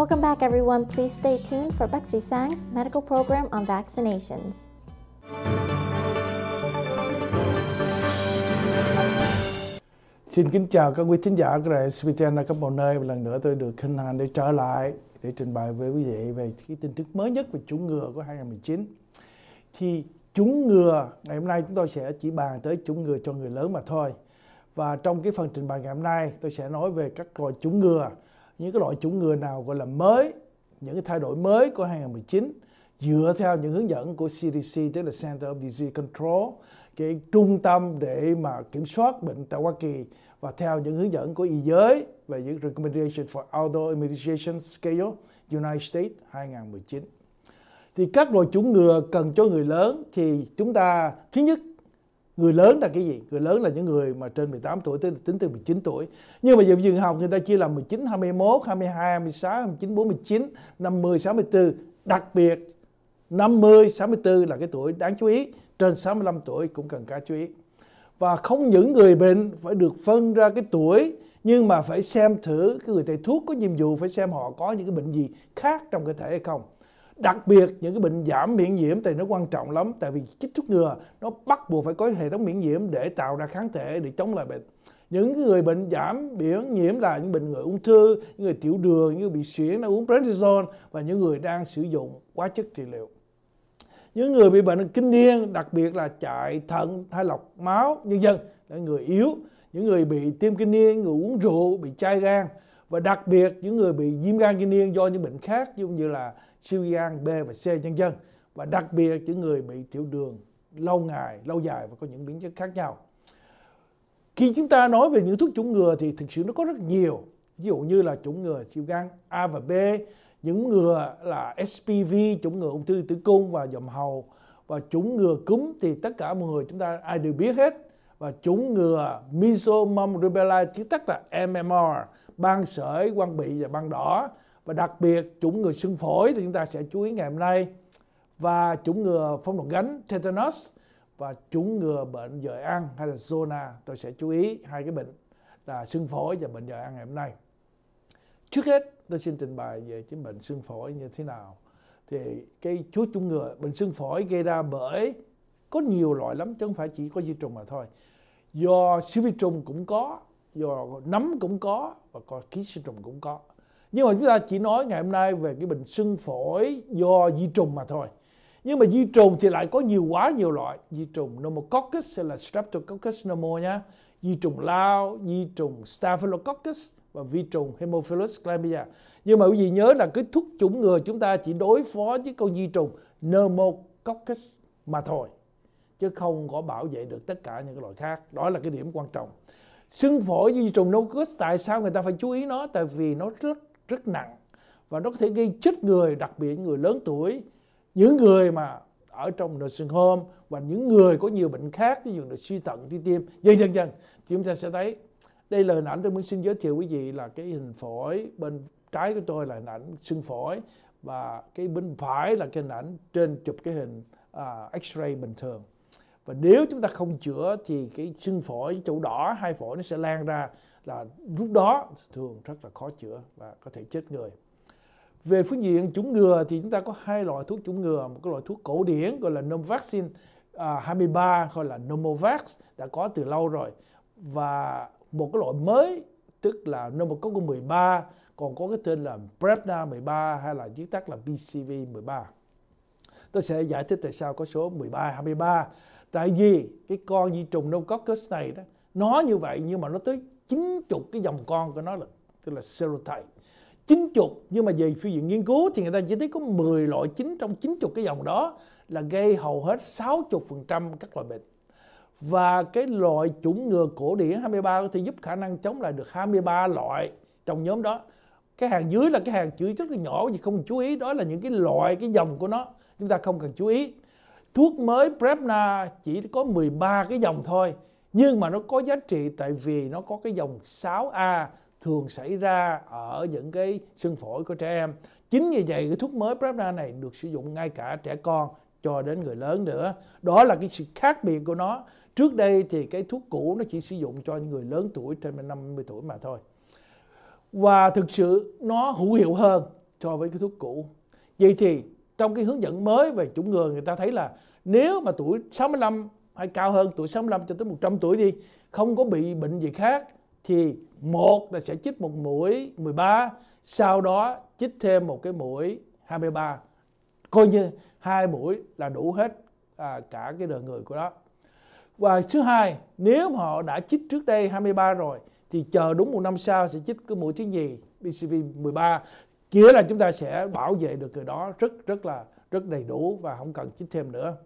Welcome back, everyone. Please stay tuned for bác sĩ Sang's medical program on vaccinations. Xin kính chào các quý thính giả của đài SBTN ở các mọi nơi. Một lần nữa tôi được hân hạnh để trở lại để trình bày với quý vị về cái tin tức mới nhất về chủng ngừa của 2019. Thì chủng ngừa ngày hôm nay chúng tôi sẽ chỉ bàn tới chủng ngừa cho người lớn mà thôi. Và trong cái phần trình bày ngày hôm nay tôi sẽ nói về các loại chủng ngừa, những cái loại chủng ngừa nào gọi là mới, những cái thay đổi mới của 2019 dựa theo những hướng dẫn của CDC tức là Center of Disease Control cái trung tâm để mà kiểm soát bệnh tại Hoa Kỳ. Và theo những hướng dẫn của y giới về những recommendation for outdoor immunization schedule United States 2019 thì các loại chủng ngừa cần cho người lớn thì chúng ta thứ nhất người lớn là cái gì? Người lớn là những người mà trên 18 tuổi tới tính từ 19 tuổi. Nhưng mà giờ trường học người ta chia làm 19, 21, 22, 26, 29, 49, 50, 64. Đặc biệt 50, 64 là cái tuổi đáng chú ý. Trên 65 tuổi cũng cần cả chú ý. Và không những người bệnh phải được phân ra cái tuổi nhưng mà phải xem thử cái người thầy thuốc có nhiệm vụ phải xem họ có những cái bệnh gì khác trong cơ thể hay không đặc biệt, những cái bệnh giảm miễn nhiễm thì nó quan trọng lắm, tại vì chích thuốc ngừa, nó bắt buộc phải có hệ thống miễn nhiễm để tạo ra kháng thể để chống lại bệnh. Những người bệnh giảm miễn nhiễm là những bệnh người ung thư, những người tiểu đường, những người bị suyễn đang uống prednisone và những người đang sử dụng hóa chất trị liệu. Những người bị bệnh kinh niên, đặc biệt là chạy thận hay lọc máu, nhân dân, là người yếu. Những người bị tiêm kinh niên, người uống rượu, bị chai gan. Và đặc biệt, những người bị viêm gan kinh niên do những bệnh khác như là siêu gan B và C nhân dân. Và đặc biệt những người bị tiểu đường lâu ngày, lâu dài và có những biến chứng khác nhau. Khi chúng ta nói về những thuốc chủng ngừa thì thực sự nó có rất nhiều. Ví dụ như là chủng ngừa siêu gan A và B, những ngừa là SPV chủng ngừa ung thư tử cung và dòng hầu. Và chủng ngừa cúm thì tất cả mọi người chúng ta ai đều biết hết. Và chủng ngừa measles mumps rubella viết tắt là MMR ban sởi, quang bị và ban đỏ và đặc biệt, chủng ngừa sưng phổi thì chúng ta sẽ chú ý ngày hôm nay. Và chủng ngừa phong độc gánh, tetanus. Và chủng ngừa bệnh dời ăn hay là zona, tôi sẽ chú ý hai cái bệnh là sưng phổi và bệnh dời ăn ngày hôm nay. Trước hết, tôi xin trình bày về chứng bệnh sưng phổi như thế nào. Thì cái thuốc chủng ngừa bệnh sưng phổi gây ra bởi có nhiều loại lắm, chứ không phải chỉ có vi trùng mà thôi. Do siêu vi trùng cũng có, do nấm cũng có và có ký sinh trùng cũng có nhưng mà chúng ta chỉ nói ngày hôm nay về cái bệnh sưng phổi do di trùng mà thôi nhưng mà di trùng thì lại có nhiều quá nhiều loại di trùng pneumococcus hay là streptococcus pneumo nhá di trùng lao di trùng staphylococcus và vi trùng Haemophilus chlamydia. Nhưng mà quý vị nhớ là cái thuốc chủng ngừa chúng ta chỉ đối phó với con vi trùng Pneumococcus mà thôi. Chứ không có bảo vệ được tất cả những cái loại khác. Đó là cái điểm quan trọng. Sưng phổi vi trùng Pneumococcus tại sao người ta phải chú ý nó? Tại vì nó rất rất nặng và nó có thể gây chết người, đặc biệt người lớn tuổi, những người mà ở trong nursing home và những người có nhiều bệnh khác ví dụ là suy thận, suy tim, dần dần dần chúng ta sẽ thấy đây là hình ảnh tôi muốn xin giới thiệu quý vị là cái hình phổi bên trái của tôi là hình ảnh xương phổi và cái bên phải là cái hình ảnh trên chụp cái hình uh, x-ray bình thường. Và nếu chúng ta không chữa thì cái xương phổi chỗ đỏ hai phổi nó sẽ lan ra là lúc đó thường rất là khó chữa và có thể chết người. Về phương diện chủng ngừa thì chúng ta có hai loại thuốc chủng ngừa một cái loại thuốc cổ điển gọi là Novavaxin à, 23 gọi là Nomovax đã có từ lâu rồi và một cái loại mới tức là pneumococcus 13 còn có cái tên là Prevnar 13 hay là viết tắt là BCV 13 tôi sẽ giải thích tại sao có số 13 23 tại vì cái con vi trùng pneumococcus này đó nó như vậy nhưng mà nó tới 90 cái dòng con của nó là, tức là serotype. 90 nhưng mà về phương diện nghiên cứu thì người ta chỉ thấy có 10 loại chính trong 90 cái dòng đó là gây hầu hết 60% các loại bệnh. Và cái loại chủng ngừa cổ điển 23 thì giúp khả năng chống lại được 23 loại trong nhóm đó. Cái hàng dưới là cái hàng chữ rất là nhỏ gì không chú ý, đó là những cái loại, cái dòng của nó. Chúng ta không cần chú ý. Thuốc mới Prevna chỉ có 13 cái dòng thôi nhưng mà nó có giá trị tại vì nó có cái dòng 6A thường xảy ra ở những cái xương phổi của trẻ em. Chính vì vậy, cái thuốc mới Prevna này được sử dụng ngay cả trẻ con cho đến người lớn nữa. Đó là cái sự khác biệt của nó. Trước đây thì cái thuốc cũ nó chỉ sử dụng cho những người lớn tuổi trên 50 tuổi mà thôi. Và thực sự nó hữu hiệu hơn so với cái thuốc cũ. Vậy thì trong cái hướng dẫn mới về chủng ngừa, người ta thấy là nếu mà tuổi 65 hay cao hơn tuổi 65 cho tới 100 tuổi đi không có bị bệnh gì khác thì một là sẽ chích một mũi 13 sau đó chích thêm một cái mũi 23 coi như hai mũi là đủ hết à, cả cái đời người của đó và thứ hai nếu mà họ đã chích trước đây 23 rồi thì chờ đúng một năm sau sẽ chích cái mũi thứ gì BCV 13 kia là chúng ta sẽ bảo vệ được người đó rất rất là rất đầy đủ và không cần chích thêm nữa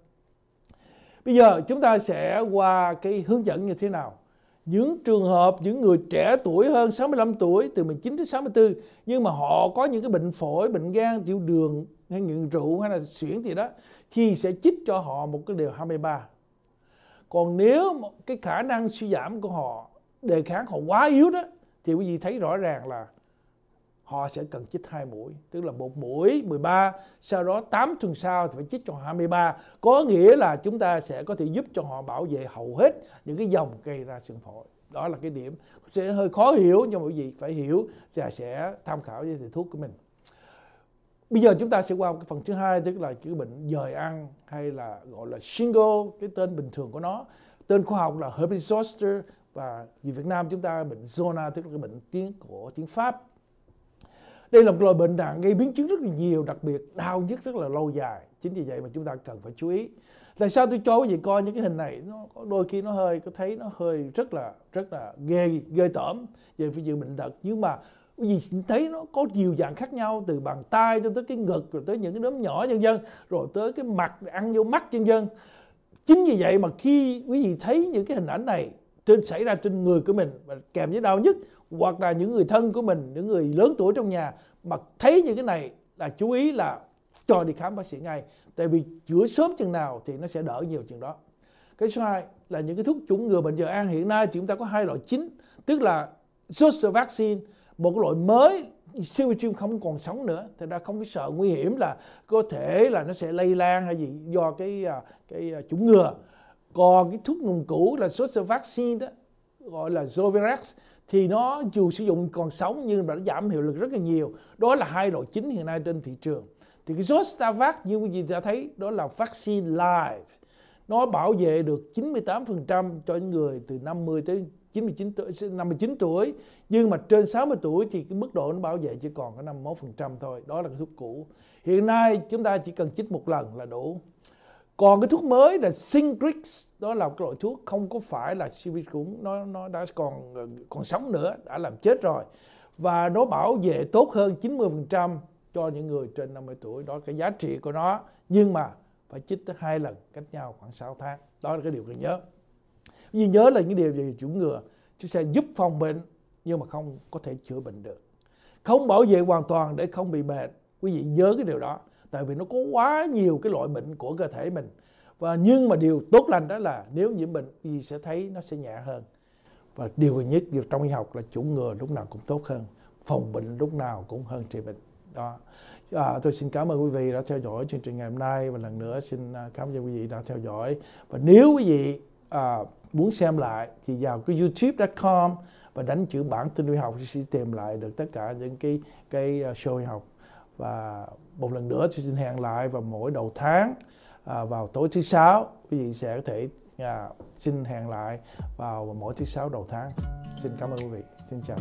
bây giờ chúng ta sẽ qua cái hướng dẫn như thế nào những trường hợp những người trẻ tuổi hơn 65 tuổi từ 19 đến 64 nhưng mà họ có những cái bệnh phổi, bệnh gan, tiểu đường hay nghiện rượu hay là xuyển gì đó thì sẽ chích cho họ một cái điều 23. Còn nếu cái khả năng suy giảm của họ đề kháng họ quá yếu đó thì quý vị thấy rõ ràng là họ sẽ cần chích hai mũi, tức là một mũi 13 sau đó 8 tuần sau thì phải chích cho 23 có nghĩa là chúng ta sẽ có thể giúp cho họ bảo vệ hầu hết những cái dòng gây ra sưng phổi. Đó là cái điểm. Sẽ hơi khó hiểu, nhưng mà quý vị phải hiểu và sẽ tham khảo với thầy thuốc của mình. Bây giờ chúng ta sẽ qua cái phần thứ hai, tức là cái bệnh dời ăn hay là gọi là shingle, cái tên bình thường của nó. Tên khoa học là herpes zoster và vì Việt Nam chúng ta bệnh zona, tức là cái bệnh tiếng của tiếng Pháp đây là một loại bệnh nặng gây biến chứng rất là nhiều, đặc biệt đau nhức rất là lâu dài. Chính vì vậy mà chúng ta cần phải chú ý. Tại sao tôi cho quý vị coi những cái hình này? Nó đôi khi nó hơi, có thấy nó hơi rất là rất là ghê ghê tởm về phía diện bệnh tật. Nhưng mà quý vị thấy nó có nhiều dạng khác nhau, từ bàn tay cho tới cái ngực, rồi tới những cái đốm nhỏ nhân dân rồi tới cái mặt, ăn vô mắt nhân dân chính vì vậy mà khi quý vị thấy những cái hình ảnh này trên, xảy ra trên người của mình và kèm với đau nhức hoặc là những người thân của mình, những người lớn tuổi trong nhà mà thấy những cái này là chú ý là cho đi khám bác sĩ ngay. Tại vì chữa sớm chừng nào thì nó sẽ đỡ nhiều chừng đó. Cái số 2 là những cái thuốc chủng ngừa bệnh giờ an hiện nay thì chúng ta có hai loại chính, tức là zoster vaccine, một cái loại mới, siêu chim không còn sống nữa. Thì ra không có sợ nguy hiểm là có thể là nó sẽ lây lan hay gì do cái à, cái à, chủng ngừa. Còn cái thuốc ngừng cũ là zoster vaccine đó, gọi là Zovirax thì nó dù sử dụng còn sống nhưng mà nó giảm hiệu lực rất là nhiều. Đó là hai loại chính hiện nay trên thị trường. Thì cái Zostavac như quý vị đã thấy đó là vaccine live. Nó bảo vệ được 98% cho những người từ 50 tới 99 tuổi, 59 tuổi. Nhưng mà trên 60 tuổi thì cái mức độ nó bảo vệ chỉ còn có 51% thôi. Đó là cái thuốc cũ. Hiện nay chúng ta chỉ cần chích một lần là đủ còn cái thuốc mới là Singrix đó là cái loại thuốc không có phải là siêu vi cũng, nó nó đã còn còn sống nữa, đã làm chết rồi. Và nó bảo vệ tốt hơn 90% cho những người trên 50 tuổi, đó cái giá trị của nó. Nhưng mà phải chích tới hai lần cách nhau khoảng 6 tháng. Đó là cái điều cần nhớ. Vì nhớ là những điều về chủng ngừa, chúng sẽ giúp phòng bệnh, nhưng mà không có thể chữa bệnh được. Không bảo vệ hoàn toàn để không bị bệnh. Quý vị nhớ cái điều đó tại vì nó có quá nhiều cái loại bệnh của cơ thể mình. Và nhưng mà điều tốt lành đó là nếu nhiễm bệnh gì sẽ thấy nó sẽ nhẹ hơn. Và điều nhất điều trong y học là chủng ngừa lúc nào cũng tốt hơn phòng bệnh lúc nào cũng hơn trị bệnh. Đó. À, tôi xin cảm ơn quý vị đã theo dõi chương trình ngày hôm nay. Và lần nữa xin à, cảm ơn quý vị đã theo dõi. Và nếu quý vị à, muốn xem lại thì vào cái youtube.com và đánh chữ bản tin y học thì sẽ tìm lại được tất cả những cái cái à, show y học và một lần nữa tôi xin hẹn lại vào mỗi đầu tháng à, vào tối thứ sáu. Quý vị sẽ có thể à, xin hẹn lại vào mỗi thứ sáu đầu tháng. Xin cảm ơn quý vị. Xin chào.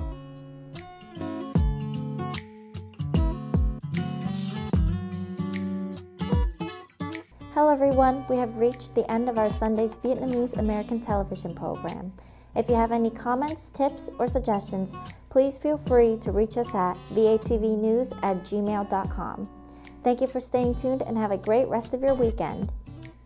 Hello everyone, we have reached the end of our Sunday's Vietnamese American television program. If you have any comments, tips, or suggestions, please feel free to reach us at vatvnews at gmail.com. Thank you for staying tuned and have a great rest of your weekend.